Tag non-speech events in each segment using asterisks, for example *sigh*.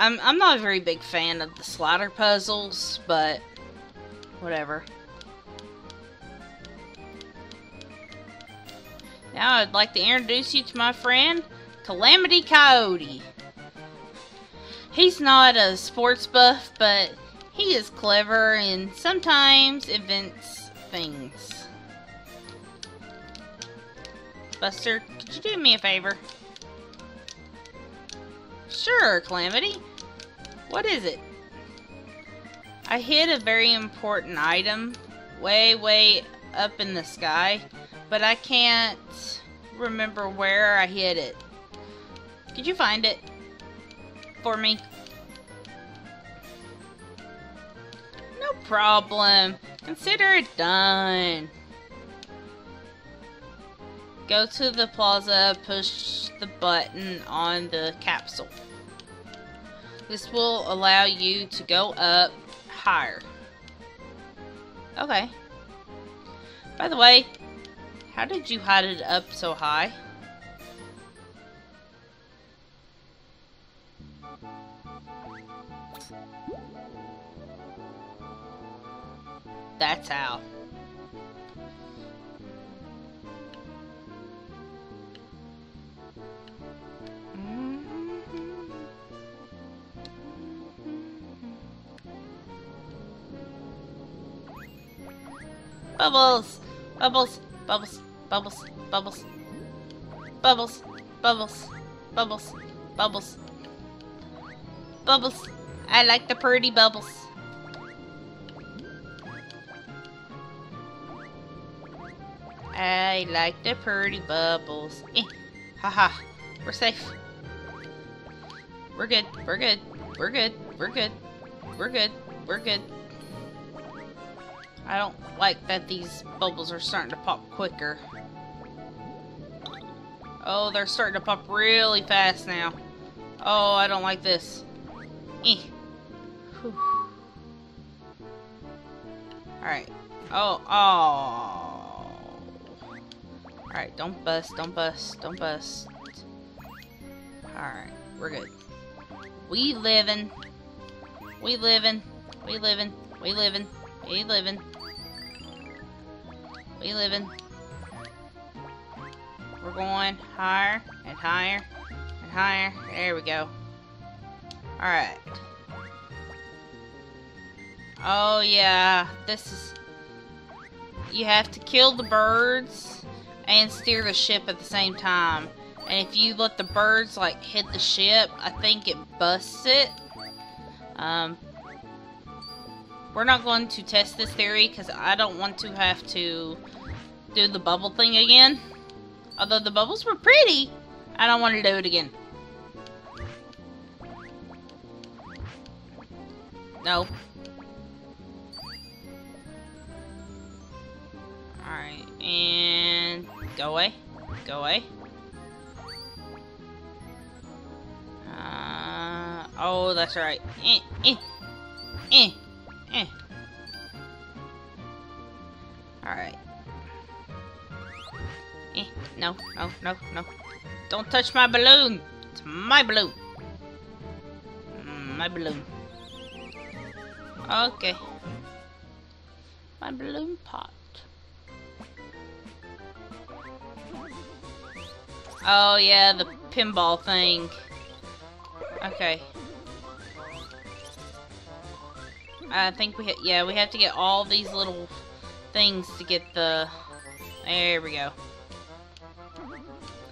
I'm I'm not a very big fan of the slider puzzles, but whatever. Now I'd like to introduce you to my friend Calamity Coyote. He's not a sports buff, but he is clever and sometimes invents things. Buster, could you do me a favor? Sure, Calamity. What is it? I hid a very important item way, way up in the sky, but I can't remember where I hid it. Could you find it for me? No problem. Consider it done. Go to the plaza, push the button on the capsule. This will allow you to go up higher. Okay. By the way, how did you hide it up so high? That's how. Bubbles! Bubbles! Bubbles! Bubbles! Bubbles! Bubbles! Bubbles! Bubbles! Bubbles! Bubbles! I like the pretty bubbles. I like the pretty bubbles. Eh. Haha. We're safe. We're good. We're good. We're good. We're good. We're good. We're good. I don't like that these bubbles are starting to pop quicker. Oh, they're starting to pop really fast now. Oh, I don't like this. Eh. Alright. Oh, oh. Alright, don't bust, don't bust, don't bust. Alright, we're good. We living. We living. We living. We living. We living. We living. We're going higher and higher and higher. There we go. Alright. Oh yeah, this is... You have to kill the birds and steer the ship at the same time. And if you let the birds like hit the ship, I think it busts it. Um, we're not going to test this theory because I don't want to have to do the bubble thing again. Although the bubbles were pretty, I don't want to do it again. No. Alright, and go away. Go away. Uh, oh, that's right. Eh, eh, eh, eh. Alright. Eh, no, no, no, no. Don't touch my balloon! It's my balloon! My balloon. Okay. My balloon pot. Oh yeah, the pinball thing. Okay. I think we yeah, we have to get all these little things to get the... There we go.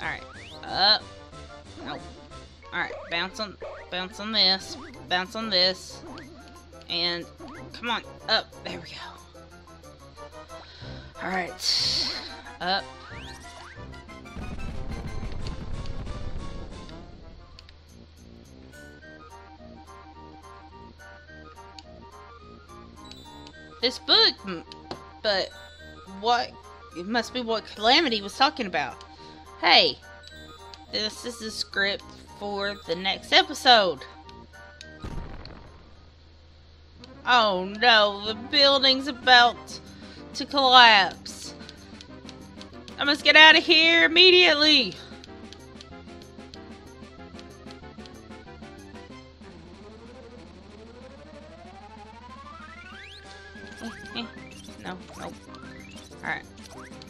Alright. Up. Oh, nope. Alright, bounce on, bounce on this. Bounce on this. And, come on, up. There we go. Alright. Up. This book, but what, it must be what Calamity was talking about. Hey, this is the script for the next episode. Oh no, the building's about to collapse. I must get out of here immediately.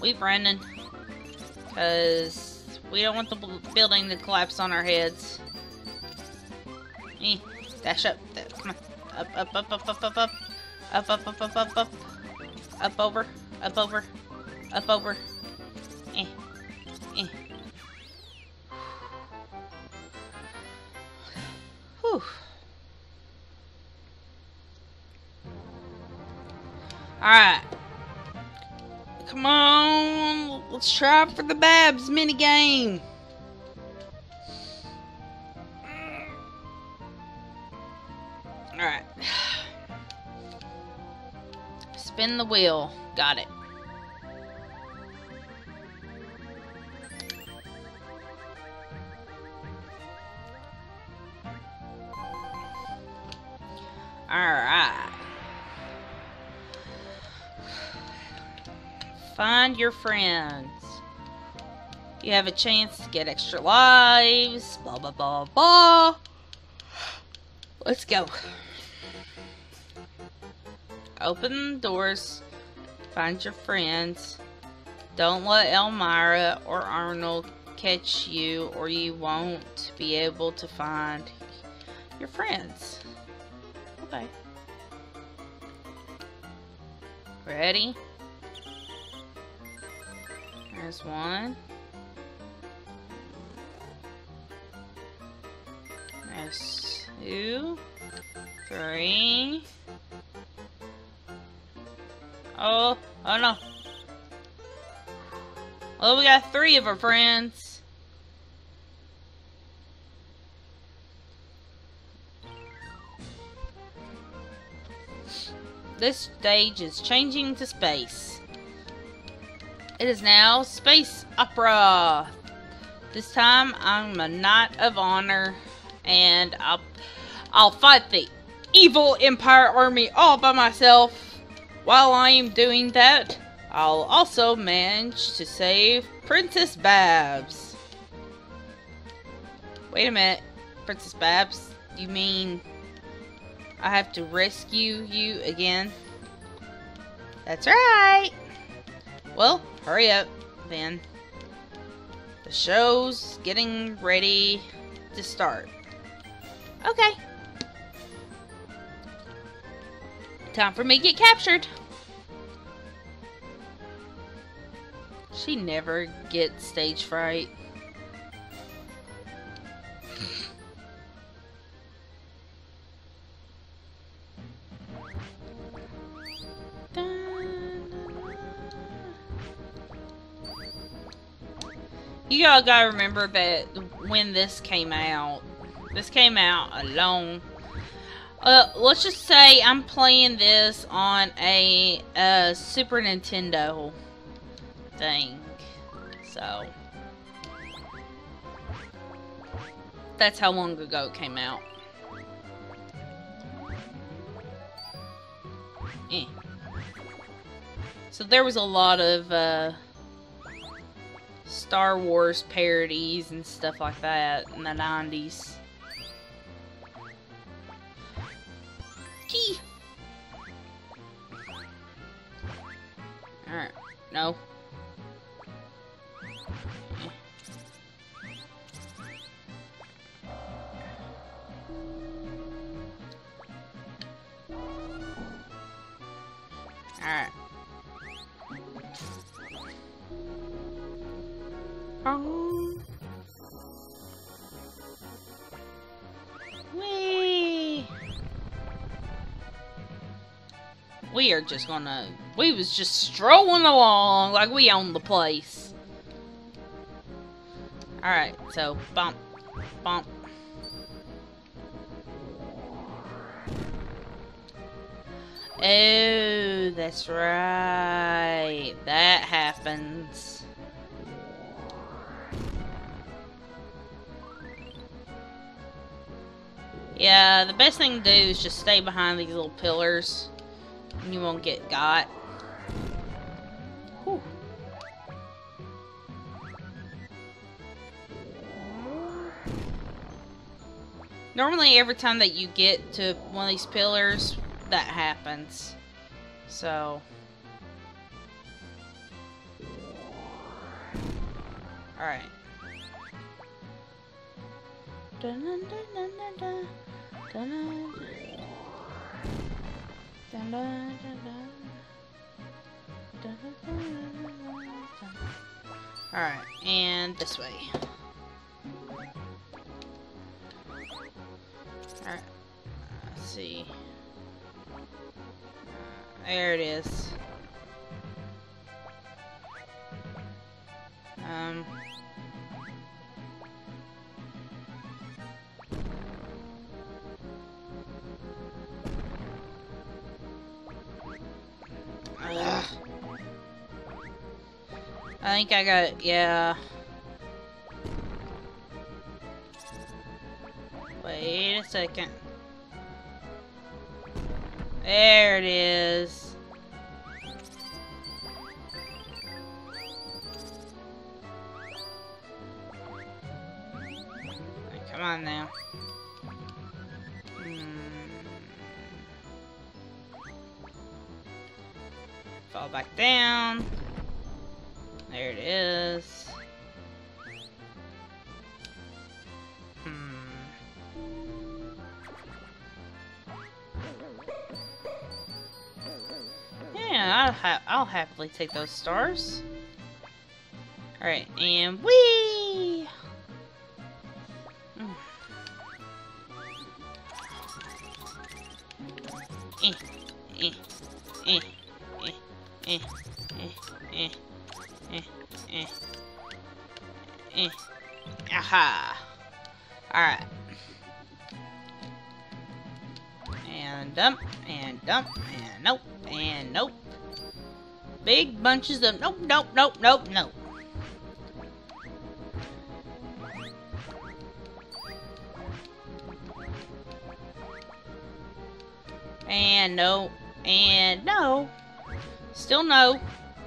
We've running. Because we don't want the building to collapse on our heads. Eh. Dash up. Come on. Up, up, up, up, up, up, up. Up, up, up, up, up, up. Up over. Up over. Up over. Eh. Eh. Whew. Alright. Let's try for the Babs minigame. Alright. *sighs* Spin the wheel. Got it. Alright. Find your friends. You have a chance to get extra lives. Blah, blah, blah, blah. Let's go. Open the doors. Find your friends. Don't let Elmyra or Arnold catch you or you won't be able to find your friends. Okay. Ready? There's one. There's two. Three. Oh, oh no. Well, we got three of our friends. This stage is changing to space. It is now space opera. This time I'm a knight of honor and I'll I'll fight the evil empire army all by myself. While I am doing that, I'll also manage to save Princess Babs. Wait a minute, Princess Babs, you mean I have to rescue you again? That's right! Well, hurry up, then. The show's getting ready to start. Okay. Time for me to get captured. She never gets stage fright. You all gotta remember that when this came out, this came out a long. Uh, let's just say I'm playing this on a, a Super Nintendo thing, so that's how long ago it came out. Eh. So there was a lot of uh, Star Wars parodies and stuff like that in the 90s. Gee. Alright, no. Oh. Wee. We are just gonna. We was just strolling along like we own the place. Alright, so bump, bump. Oh, that's right. That happens. Yeah, the best thing to do is just stay behind these little pillars. And you won't get got. Whew. Normally, every time that you get to one of these pillars, that happens. So. Alright. Dun dun dun dun dun dun. Dun dun dun dun dun dun. Dun. Alright, and this way. Alright. Let's see. There it is. Um. Think I got yeah. Wait a second. There it is. Come on now. Hmm. Fall back down. There it is. Hmm. Yeah, I'll, ha I'll happily take those stars. Alright, and wee! And nope, and nope. Big bunches of nope, nope, nope, nope, nope. And no, and no. Still no.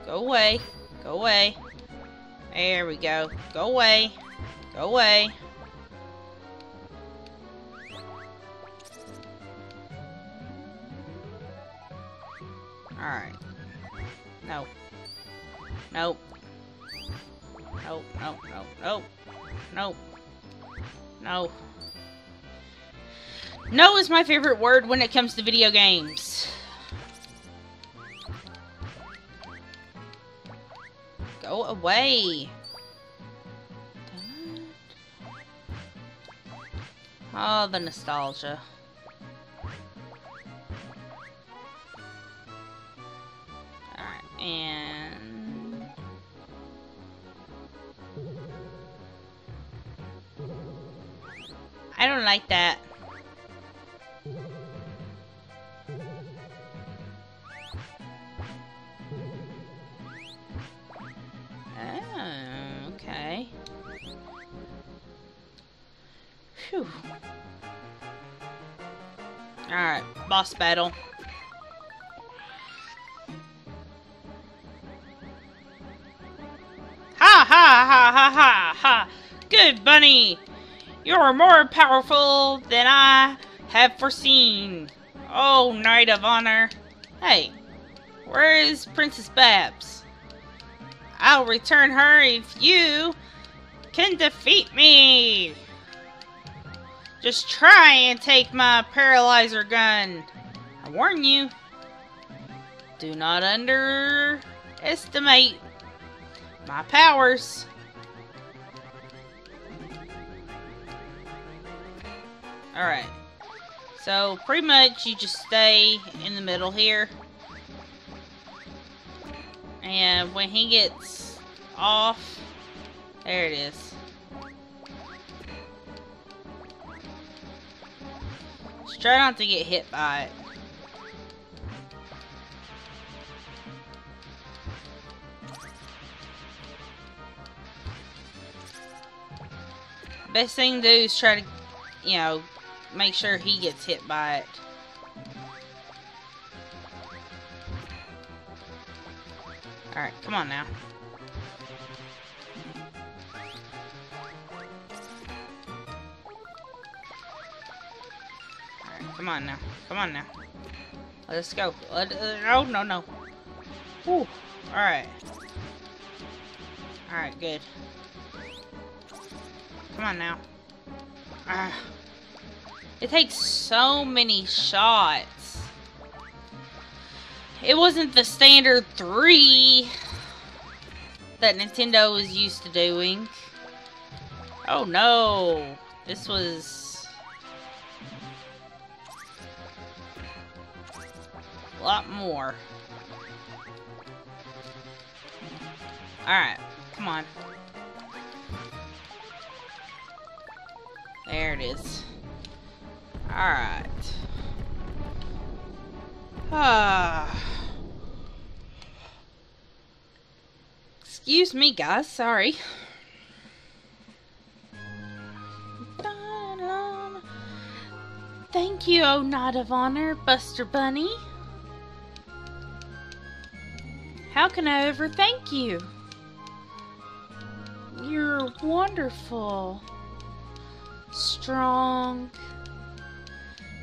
Go away. Go away. There we go. Go away. Go away. Alright. No. Nope. Nope, nope, nope, nope. Nope. No. No is my favorite word when it comes to video games. Go away. Oh, the nostalgia. And... I don't like that. Oh, okay. Phew. Alright, boss battle. Bunny! You are more powerful than I have foreseen. Oh, Knight of Honor. Hey, where is Princess Babs? I'll return her if you can defeat me. Just try and take my paralyzer gun. I warn you. Do not underestimate my powers. Alright. So, pretty much you just stay in the middle here. And when he gets off, there it is. Just try not to get hit by it. Best thing to do is try to, you know, make sure he gets hit by it. Alright, come on now. Alright, come on now. Come on now. Let's go. Let, uh, oh, no, no. Whew. Alright. Alright, good. Come on now. Ah. It takes so many shots. It wasn't the standard three that Nintendo was used to doing. Oh no. This was... A lot more. Alright, come on. There it is. Alright. Ah. *sighs* Excuse me, guys. Sorry. Thank you, O Knight of Honor, Buster Bunny. How can I ever thank you? You're wonderful, strong,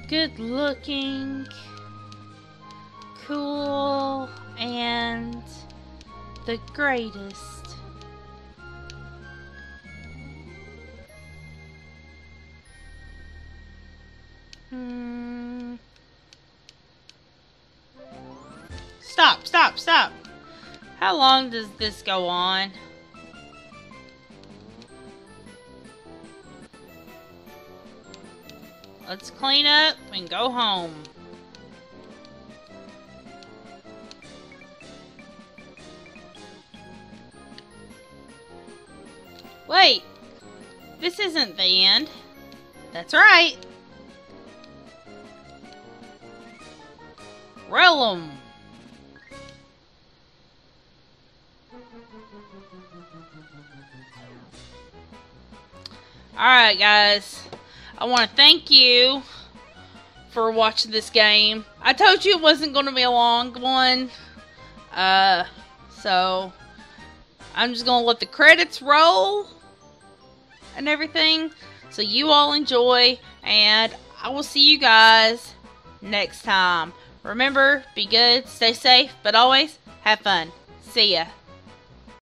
good looking, cool, and the greatest. Hmm. Stop, stop, stop. How long does this go on? Let's clean up and go home. Wait! This isn't the end. That's right. Realm. Alright guys, I want to thank you for watching this game. I told you it wasn't going to be a long one, uh, so I'm just going to let the credits roll and everything. So you all enjoy, and I will see you guys next time. Remember, be good, stay safe, but always have fun. See ya.